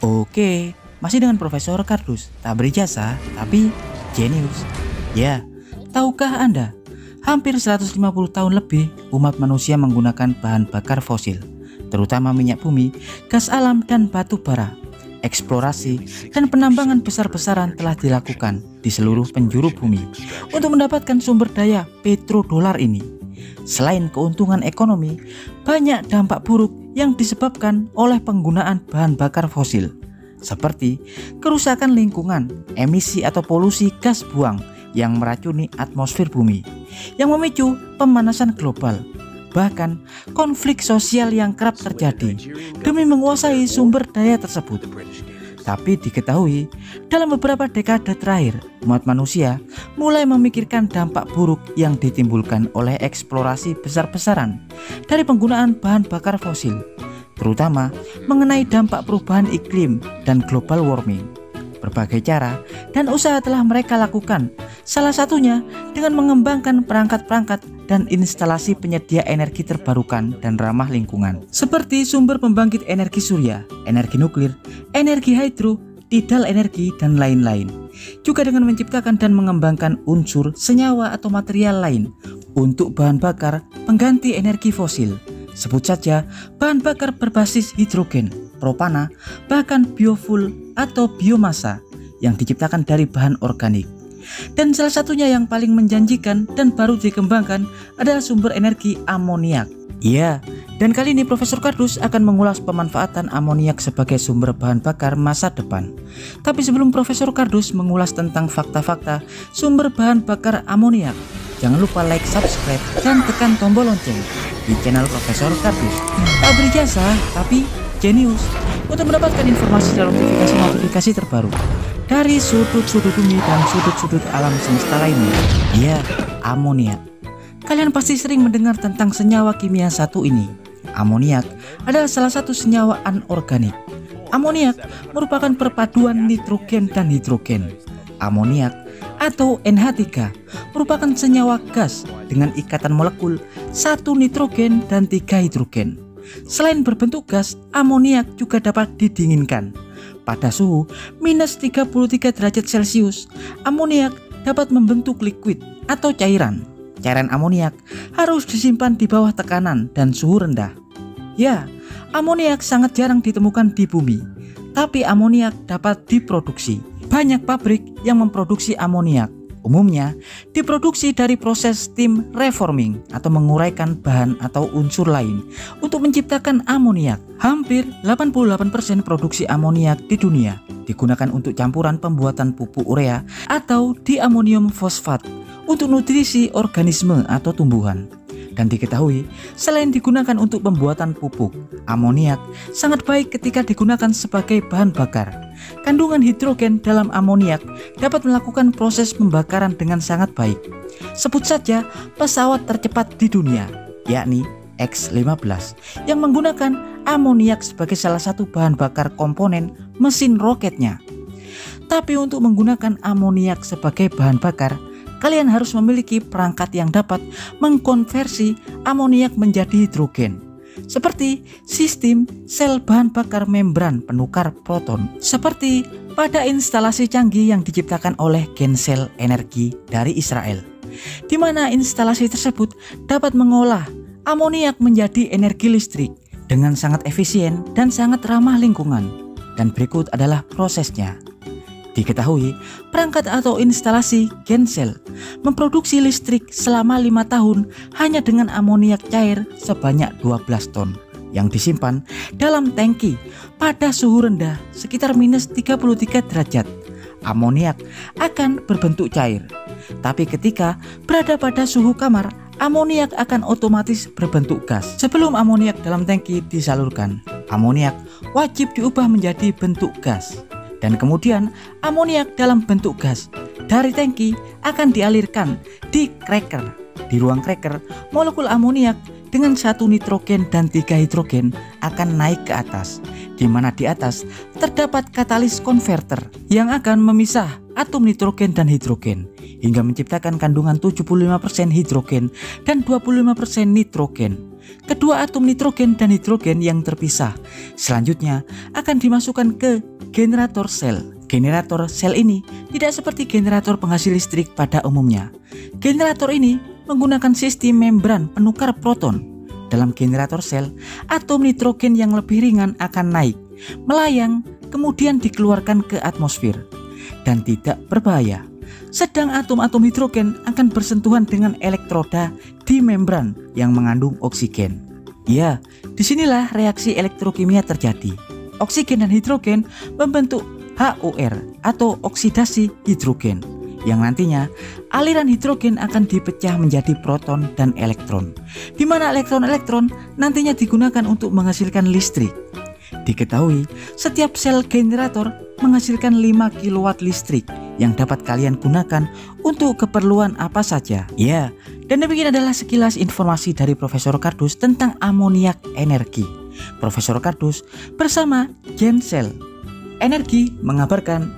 Oke, masih dengan Profesor Kardus, tak berjasa tapi jenius. Ya, tahukah Anda, hampir 150 tahun lebih umat manusia menggunakan bahan bakar fosil, terutama minyak bumi, gas alam dan batu bara. Eksplorasi dan penambangan besar-besaran telah dilakukan di seluruh penjuru bumi untuk mendapatkan sumber daya petrodolar ini. Selain keuntungan ekonomi, banyak dampak buruk yang disebabkan oleh penggunaan bahan bakar fosil, seperti kerusakan lingkungan, emisi atau polusi gas buang yang meracuni atmosfer bumi, yang memicu pemanasan global, bahkan konflik sosial yang kerap terjadi demi menguasai sumber daya tersebut. Tapi diketahui, dalam beberapa dekade terakhir, umat manusia mulai memikirkan dampak buruk yang ditimbulkan oleh eksplorasi besar-besaran dari penggunaan bahan bakar fosil, terutama mengenai dampak perubahan iklim dan global warming. Berbagai cara dan usaha telah mereka lakukan, salah satunya dengan mengembangkan perangkat-perangkat dan instalasi penyedia energi terbarukan dan ramah lingkungan, seperti sumber pembangkit energi surya, energi nuklir, energi hidro, tidal energi, dan lain-lain. Juga dengan menciptakan dan mengembangkan unsur, senyawa, atau material lain untuk bahan bakar pengganti energi fosil. Sebut saja bahan bakar berbasis hidrogen, propana, bahkan biofuel atau biomasa yang diciptakan dari bahan organik. Dan salah satunya yang paling menjanjikan dan baru dikembangkan adalah sumber energi amoniak. Iya, dan kali ini Profesor Kardus akan mengulas pemanfaatan amoniak sebagai sumber bahan bakar masa depan. Tapi sebelum Profesor Kardus mengulas tentang fakta-fakta sumber bahan bakar amoniak, jangan lupa like, subscribe, dan tekan tombol lonceng di channel Profesor Kardus. Tak beri jasa, tapi jenius untuk mendapatkan informasi dan notifikasi-notifikasi terbaru dari sudut-sudut bumi dan sudut-sudut alam semesta lainnya. Iya, amoniak. Kalian pasti sering mendengar tentang senyawa kimia satu ini. Amoniak adalah salah satu senyawa anorganik. Amoniak merupakan perpaduan nitrogen dan hidrogen. Amoniak atau NH3 merupakan senyawa gas dengan ikatan molekul satu nitrogen dan tiga hidrogen. Selain berbentuk gas, amoniak juga dapat didinginkan. Pada suhu minus 33 derajat Celcius, amoniak dapat membentuk liquid atau cairan. Cairan amoniak harus disimpan di bawah tekanan dan suhu rendah. Ya, amoniak sangat jarang ditemukan di bumi, tapi amoniak dapat diproduksi. Banyak pabrik yang memproduksi amoniak. Umumnya diproduksi dari proses steam reforming atau menguraikan bahan atau unsur lain untuk menciptakan amoniak. Hampir 88% produksi amoniak di dunia digunakan untuk campuran pembuatan pupuk urea atau diamonium fosfat untuk nutrisi organisme atau tumbuhan. Dan diketahui, selain digunakan untuk pembuatan pupuk, amoniak sangat baik ketika digunakan sebagai bahan bakar. Kandungan hidrogen dalam amoniak dapat melakukan proses pembakaran dengan sangat baik. Sebut saja pesawat tercepat di dunia, yakni X-15 yang menggunakan amoniak sebagai salah satu bahan bakar komponen mesin roketnya. Tapi untuk menggunakan amoniak sebagai bahan bakar, kalian harus memiliki perangkat yang dapat mengkonversi amoniak menjadi hidrogen seperti sistem sel bahan bakar membran penukar proton seperti pada instalasi canggih yang diciptakan oleh Gensel Energi dari Israel di mana instalasi tersebut dapat mengolah amoniak menjadi energi listrik dengan sangat efisien dan sangat ramah lingkungan. Dan berikut adalah prosesnya Diketahui, perangkat atau instalasi Gensel memproduksi listrik selama lima tahun hanya dengan amoniak cair sebanyak 12 ton yang disimpan dalam tangki pada suhu rendah sekitar minus 33 derajat. Amoniak akan berbentuk cair. Tapi ketika berada pada suhu kamar, amoniak akan otomatis berbentuk gas. Sebelum amoniak dalam tangki disalurkan, amoniak wajib diubah menjadi bentuk gas dan kemudian amoniak dalam bentuk gas dari tangki akan dialirkan di cracker. Di ruang cracker, molekul amoniak dengan satu nitrogen dan tiga hidrogen akan naik ke atas, di mana di atas terdapat katalis konverter yang akan memisah atom nitrogen dan hidrogen hingga menciptakan kandungan 75% hidrogen dan 25% nitrogen. Kedua atom nitrogen dan hidrogen yang terpisah. Selanjutnya akan dimasukkan ke generator sel. Generator sel ini tidak seperti generator penghasil listrik pada umumnya. Generator ini menggunakan sistem membran penukar proton. Dalam generator sel, atom nitrogen yang lebih ringan akan naik, melayang, kemudian dikeluarkan ke atmosfer dan tidak berbahaya. Sedang atom-atom hidrogen akan bersentuhan dengan elektroda di membran yang mengandung oksigen. Ya, di sinilah reaksi elektrokimia terjadi. Oksigen dan hidrogen membentuk HOR atau oksidasi hidrogen yang nantinya aliran hidrogen akan dipecah menjadi proton dan elektron di mana elektron-elektron nantinya digunakan untuk menghasilkan listrik. Diketahui, setiap sel generator menghasilkan 5 kW listrik yang dapat kalian gunakan untuk keperluan apa saja. Ya, dan demikian adalah sekilas informasi dari Profesor Kardus tentang amoniak energi. Profesor Kardus bersama Gensel Energi mengabarkan